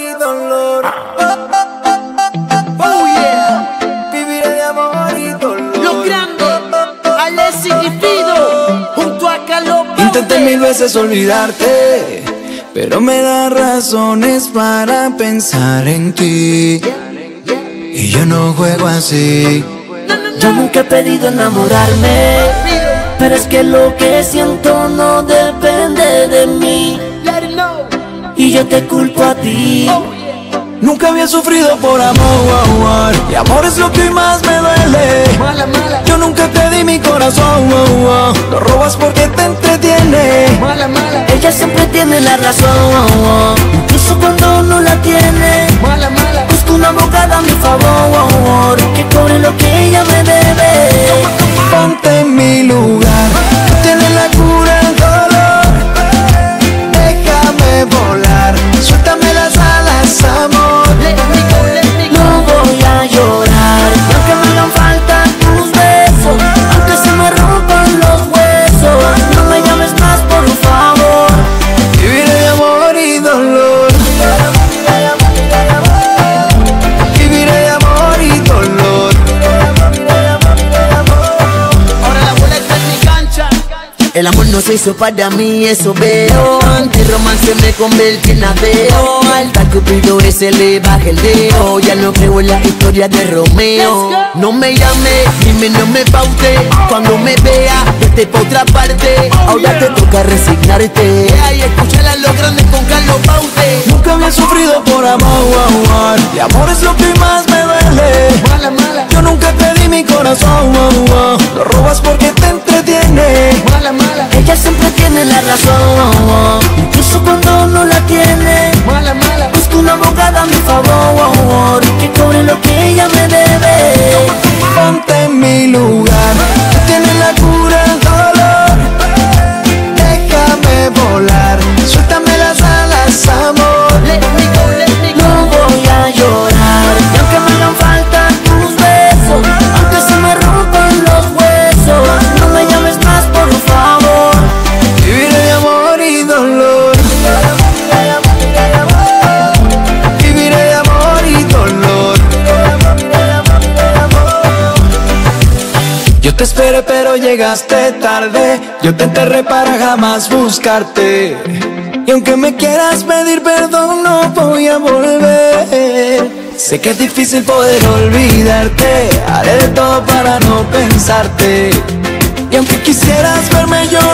y dolor. Oh, yeah. Viviré de amor y dolor. Los grandes, Alessi y Fido, junto a Carlos Intenté mil veces olvidarte, pero me da razones para pensar en ti. Y yo no juego así. Yo nunca he pedido enamorarme, pero es que lo que siento no depende de mí. Y yo te culpo a ti. Nunca había sufrido por amor, y amor es lo que más me duele. Mala, mala, Yo nunca te di mi corazón, lo robas porque te entretiene. mala, Ella siempre tiene la razón, incluso cuando no la tiene. Busco una abogada a mi favor, que cobre lo que El amor no se hizo para mí, eso veo. Anti-romance me convertí en ateo. Al tal cupido ese le baja el dedo. Ya no creo en la historia de Romeo. No me llame, dime no me paute. Cuando me vea, vete pa' otra parte. Ahora te toca resignarte. Ay, escúchala los grandes con Carlos Paute. Nunca había sufrido por amor, y amor es lo que más me duele. Mala, mala, Yo nunca te di mi corazón, lo Hallelujah Yo te esperé pero llegaste tarde. Yo te enterré para jamás buscarte. Y aunque me quieras pedir perdón, no voy a volver. Sé que es difícil poder olvidarte. Haré de todo para no pensarte. Y aunque quisieras verme llorar,